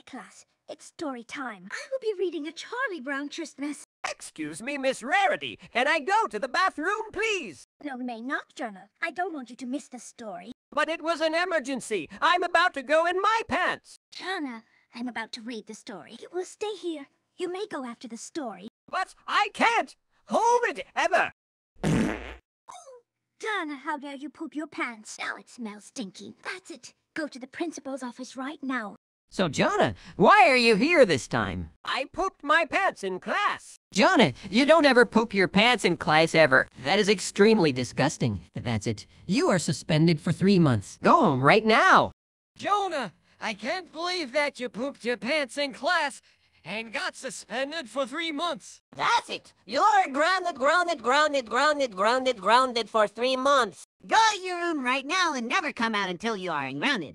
Okay, class. It's story time. I will be reading a Charlie Brown Christmas. Excuse me, Miss Rarity. Can I go to the bathroom, please? No, may not, Jonah. I don't want you to miss the story. But it was an emergency. I'm about to go in my pants. Jonah, I'm about to read the story. You will stay here. You may go after the story. But I can't hold it ever. Oh, Jonah, how dare you poop your pants? Now it smells stinky. That's it. Go to the principal's office right now. So, Jonah, why are you here this time? I pooped my pants in class. Jonah, you don't ever poop your pants in class ever. That is extremely disgusting. That's it. You are suspended for three months. Go home right now. Jonah, I can't believe that you pooped your pants in class and got suspended for three months. That's it. You're grounded, grounded, grounded, grounded, grounded, grounded for three months. Go to your room right now and never come out until you are grounded.